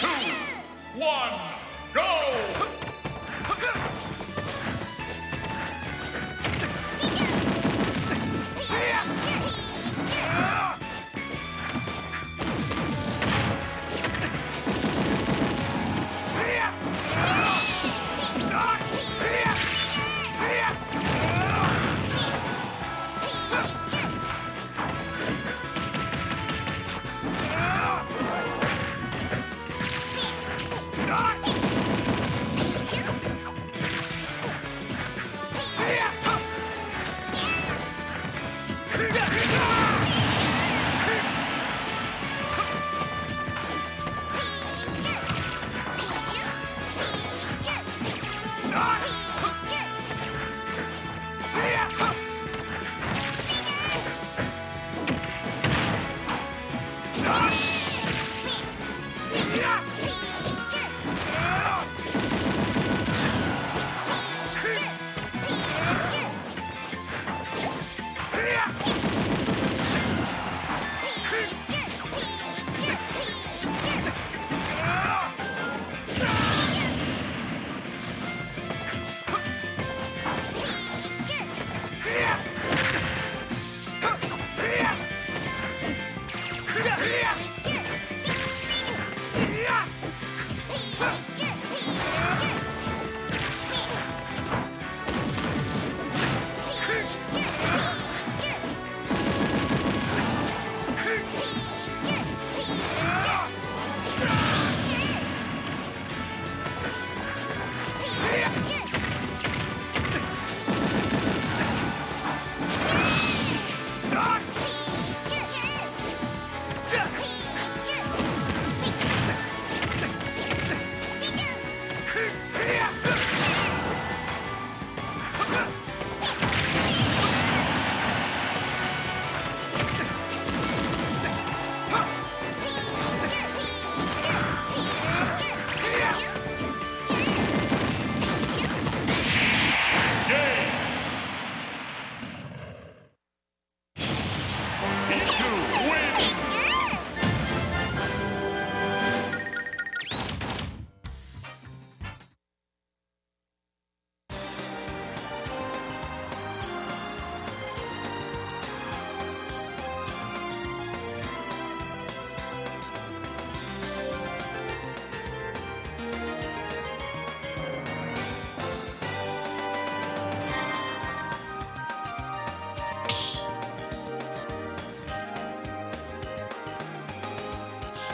two, one, go! Yes!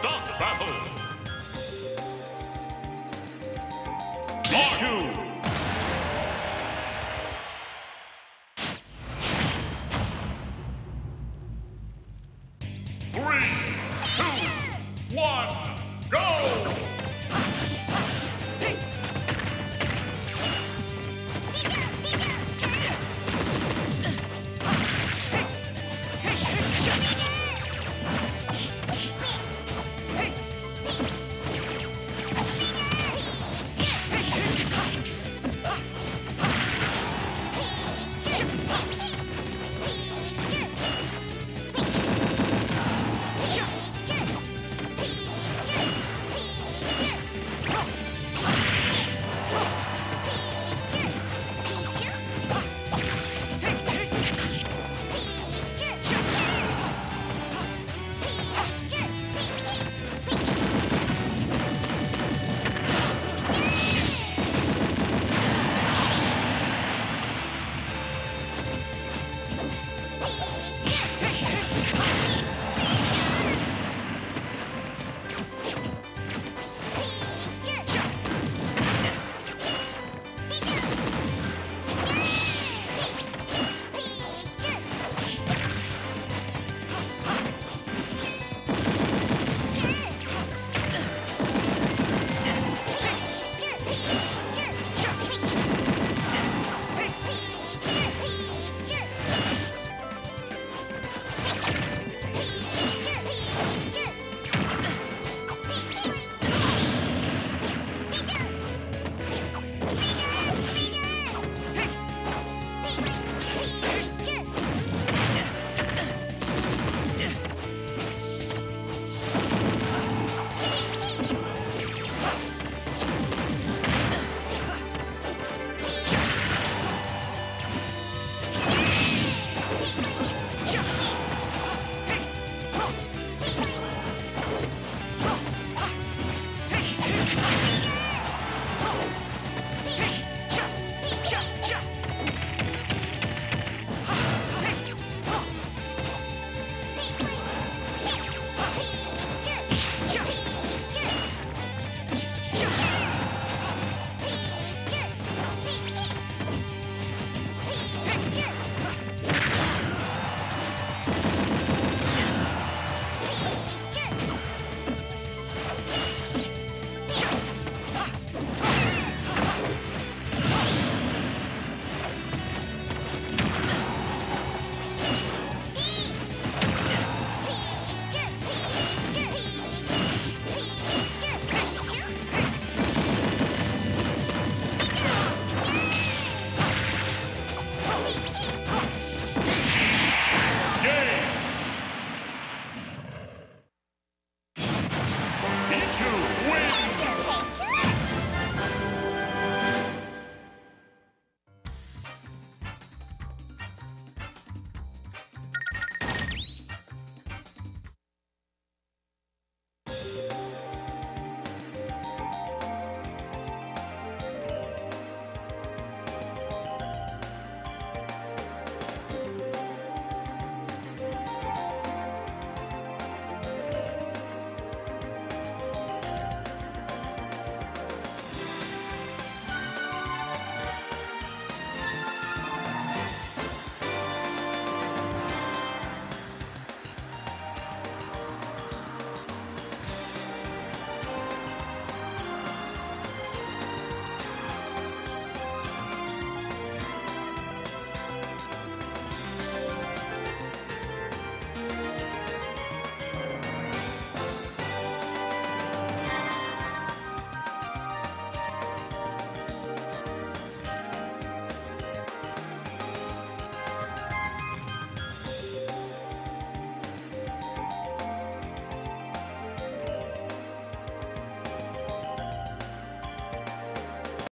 Stop battle! March! 是。